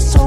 so